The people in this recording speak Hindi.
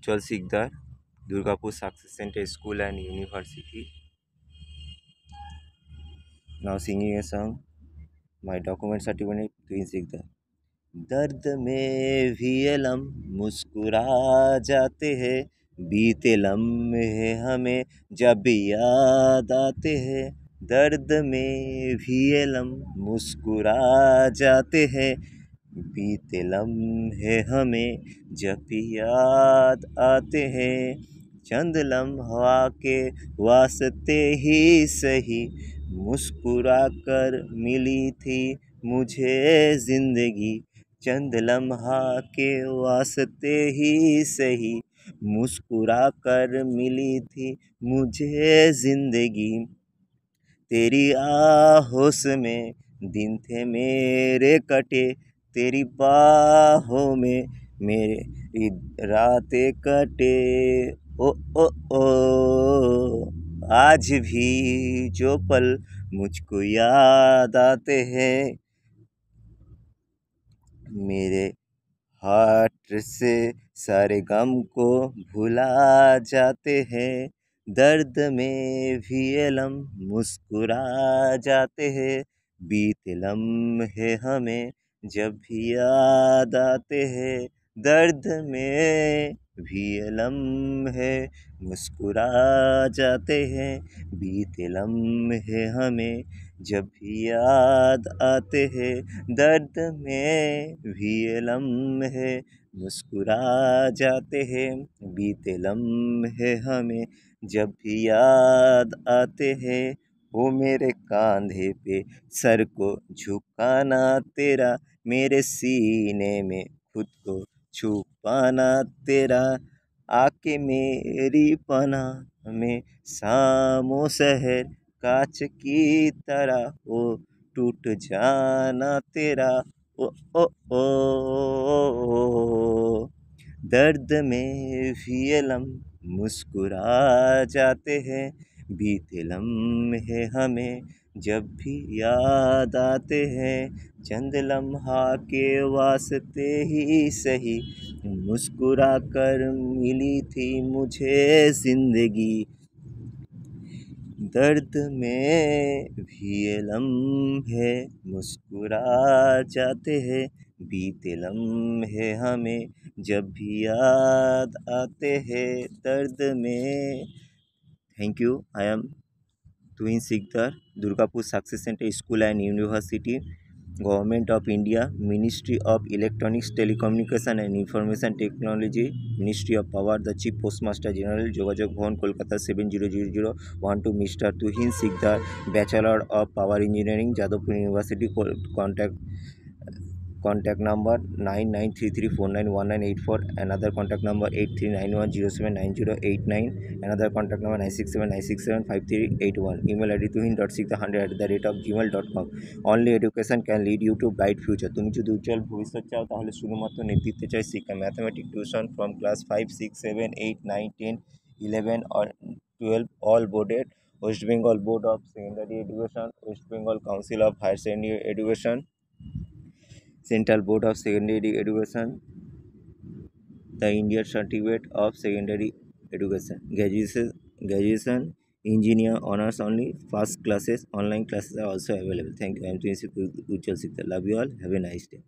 Ujjwal Sikdar Durgapur success centre school and university now singing a song my document certificate twin sikdar दर्द में भी अलम मुस्कुरा जाते हैं बीते लम्हे हमें जब याद आते हैं दर्द में भी अलम मुस्कुरा जाते हैं बीते लम्हे हमें, जब याद आते हैं। चंद लम्हा के वास्ते ही सही मुस्कुरा कर मिली थी मुझे ज़िंदगी। चंद लम्हा के वास्ते ही सही मुस्कुरा कर मिली थी मुझे ज़िंदगी। तेरी आहोस में दिन थे मेरे कटे तेरी बाहों में मेरे रातें कटे। ओ ओ ओ, आज भी जो पल मुझको याद आते हैं, मेरे हार्ट से सारे गम को भुला जाते हैं, दर्द में भी अलम मुस्कुरा जाते हैं, बीते लम्हे हमें जब भी याद आते हैं, दर्द में भी लम्हे मुस्कुरा जाते हैं, बीते लम्हे हमें जब भी याद आते हैं, दर्द में भी लम्हे मुस्कुरा जाते हैं, बीते लम्हे हमें जब भी याद आते हैं, वो मेरे कांधे पे सर को झुकाना तेरा मेरे सीने में खुद को छुपाना तेरा आके मेरी पनाह में सामो शहर कांच की तरह वो टूट जाना तेरा ओ ओ ओ, ओ दर्द में भी लम मुस्कुरा जाते हैं बीते लम्हे हमें जब भी याद आते हैं, चंद लम्हा के वास्ते ही सही। मुस्कुरा कर मिली थी मुझे ज़िंदगी। दर्द में भी लम्हे मुस्कुरा जाते हैं, बीते लम्हे हमें जब भी याद आते हैं, दर्द में। Thank you I am Tuhin Sikdar Durgapur success centre school and university government of India ministry of electronics telecommunication and information technology ministry of power the chief postmaster general যোগাযোগ Bhavan Kolkata seven zero zero zero one two mister Tuhin Sikdar bachelor of power engineering Jadavpur university contact contact number nine nine three three four nine one nine eight four another contact number eight three nine one zero seven nine zero eight nine another contact number nine six seven nine six seven five three eight one email ID Tuhin dot six hundred at the rate of Gmail dot com only education can lead YouTube guide future তুমি যদি উজ্জ্বল ভবিষ্যৎ চাও, তাহলে শুধুমাত্র নেতৃত্বে চাই শিক্ষা mathematic tuition from class five six seven eight nine ten eleven or twelve all boarded West Bengal board of secondary education West Bengal council of higher secondary education Central Board of Secondary Education, the Indian Certificate of Secondary Education, graduation, graduation, engineer honors only, first classes, online classes are also available. Thank you. I am Ujjwal Sikdar. Love you all. Have a nice day.